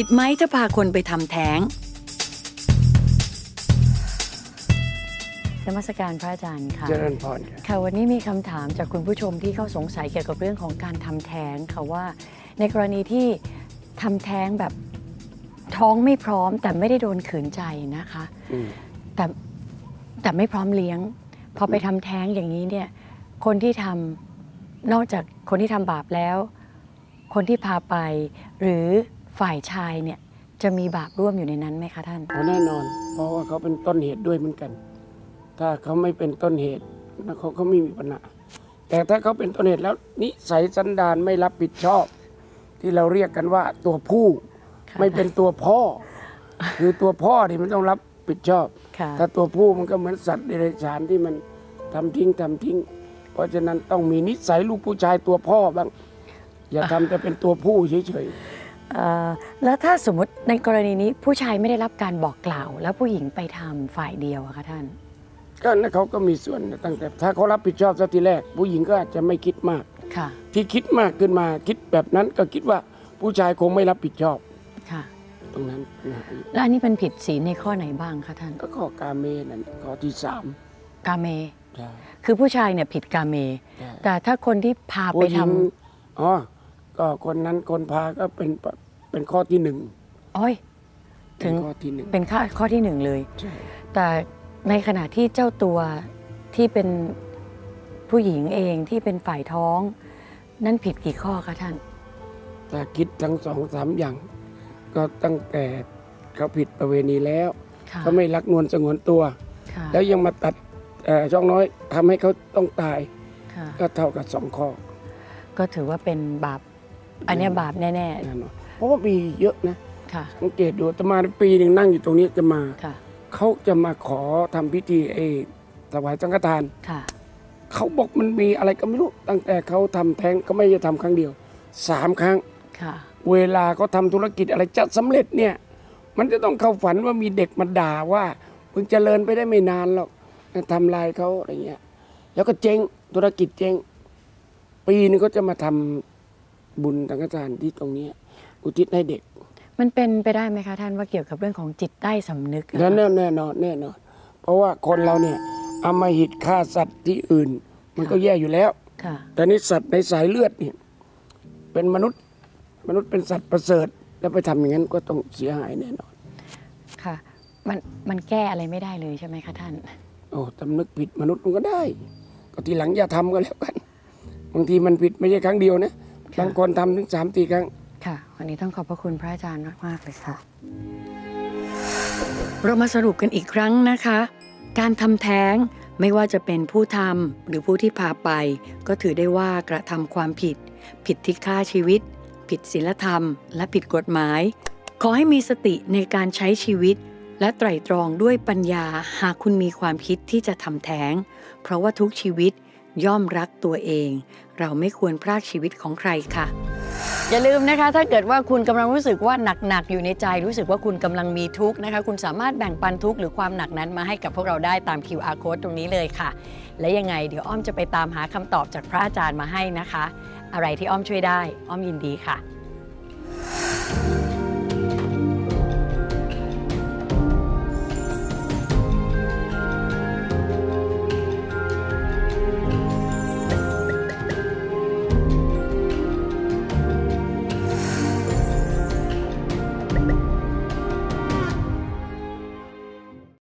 ผิดไหมถ้าพาคนไปทำแท้งนมัสการพระอาจารย์ค่ะเจริญพรครับค่ะวันนี้มีคำถามจากคุณผู้ชมที่เขาสงสัยเกี่ยวกับเรื่องของการทำแท้งค่ะว่า ในกรณีที่ทำแท้งแบบท้องไม่พร้อม แต่ไม่ได้โดนขืนใจนะคะอืมแต่แต่ไม่พร้อมเลี้ยง พอไปทำแท้งอย่างนี้เนี่ยคนที่ทำนอกจากคนที่ทำบาปแล้ว คนที่พาไป หรือ ฝ่ายชายเนี่ยจะมีบาปร่วมอยู่ในนั้นไหมคะท่านเอาแน่นอน เพราะว่าเขาเป็นต้นเหตุด้วยเหมือนกัน ถ้าเขาไม่เป็นต้นเหตุนะเขาเขาไม่มีปัญหาแต่ถ้าเขาเป็นต้นเหตุแล้วนิสัยสันดานไม่รับผิดชอบ ที่เราเรียกกันว่าตัวผู้ค่ะไม่เป็นตัวพ่อ คือตัวพ่อที่มันต้องรับผิดชอบค่ะถ้าตัวผู้มันก็เหมือนสัตว์เดรัจฉานที่มันทำทิ้งทำทิ้ง เพราะฉะนั้นต้องมีนิสัยลูกผู้ชายตัวพ่อบ้าง อย่าทำแต่เป็นตัวผู้เฉยเอ่อ แล้วถ้าสมมติในกรณีนี้ผู้ชายไม่ได้รับการบอกกล่าว แล้วผู้หญิงไปทำฝ่ายเดียวอะคะท่านๆก็นั่นเขาก็มีส่วนตั้งแต่ถ้าเขารับผิดชอบซะทีแรก ผู้หญิงก็อาจจะไม่คิดมากค่ะ ที่คิดมากขึ้นมาคิดแบบนั้นก็คิดว่าผู้ชายคงไม่รับผิดชอบค่ะ ตรงนั้นปัญหาอยู่แล้วอันนี้เป็นผิดศีลในข้อไหนบ้างคะท่าน ก็ข้อกาเมนั่นข้อที่สามกาเมใช่คือผู้ชายเนี่ยผิดกาเมใช่แต่ถ้าคนที่พาไปผู้หทญิงอ๋อก็คนนั้นคนพาก็เป็น เป็นข้อที่หนึ่งำอ้อยถึเป็นงข้อที่หนึ่งเป็นข้อข้อที่หนึ่งเลยใช่แต่ในขณะที่เจ้าตัวที่เป็นผู้หญิงเองที่เป็นฝ่ายท้อง นั่นผิดกี่ข้อคะท่านถ้าคิดทั้งสองสามอย่าง ก็ตั้งแต่เขาผิดประเวณีแล้วค่ะเขาไม่รักนวลสงวนตัวค่ะแล้วยังมาตัดเอ่อช่องน้อยทำให้เขาต้องตายค่ะก็เท่ากับสองข้อ ก็ถือว่าเป็นบาป อันเนี้ยบาปแน่แน่นอน เพราะว่ามีเยอะนะๆค่ะสังเกตดูอาตมาปีหนึ่งนั่งอยู่ตรงนี้จะมาค่ะ เขาจะมาขอทำพิธีเออถวายสังฆทานค่ะ เขาบอกมันมีอะไรก็ไม่รู้ตั้งแต่เขาทำแท้งก็ไม่ได้ทำครั้งเดียวสามครั้งค่ะ เวลาเขาทำธุรกิจอะไรจะสำเร็จเนี่ย มันจะต้องเข้าฝันว่ามีเด็กมาด่าว่าเพิ่งเจริญไปได้ไม่นานหรอกทำลายเขาอะไรเงี้ย แล้วก็เจ๊งธุรกิจเจ๊งปีนึงก็จะมาทำบุญสังฆทานที่ตรงเนี้ย อุทิศให้เด็ก มันเป็นไปได้ไหมคะท่านว่าเกี่ยวกับเรื่องของจิตใต้สำนึกอะแน่แน่แน่นอนแน่นอน เพราะว่าคนเราเนี่ยเอามาหิตฆ่าสัตว์ที่อื่น มันก็แย่อยู่แล้วค่ะแต่นี่สัตว์ในสายเลือดเนี่ยเป็นมนุษย์มนุษย์เป็นสัตว์ประเสริฐ แล้วไปทำอย่างนั้นก็ต้องเสียหายแน่นอน ค่ะมันมันแก้อะไรไม่ได้เลยใช่ไหมคะท่าน โอ้สำนึกผิดมนุษย์มันก็ได้ ก็ทีหลังอย่าทำก็แล้วกัน บางทีมันผิดไม่ใช่ครั้งเดียวนะ บางคนทำถึงสามสี่ครั้ง ค่ะ วันนี้ต้องขอบพระคุณพระอาจารย์มาก ๆ เลยค่ะ เรามาสรุปกันอีกครั้งนะคะ การทำแท้งไม่ว่าจะเป็นผู้ทำหรือผู้ที่พาไป ก็ถือได้ว่ากระทำความผิด ผิดที่ฆ่าชีวิต ผิดศีลธรรม และผิดกฎหมาย ขอให้มีสติในการใช้ชีวิต และไตร่ตรองด้วยปัญญาหากคุณมีความคิดที่จะทำแท้ง เพราะว่าทุกชีวิตย่อมรักตัวเอง เราไม่ควรพรากชีวิตของใครค่ะ อย่าลืมนะคะ ถ้าเกิดว่าคุณกำลังรู้สึกว่าหนักๆอยู่ในใจ รู้สึกว่าคุณกำลังมีทุกข์นะคะ คุณสามารถแบ่งปันทุกข์หรือความหนักนั้นมาให้กับพวกเราได้ตาม QR code ตรงนี้เลยค่ะ และยังไงเดี๋ยวอ้อมจะไปตามหาคำตอบจากพระอาจารย์มาให้นะคะ อะไรที่อ้อมช่วยได้ อ้อมยินดีค่ะ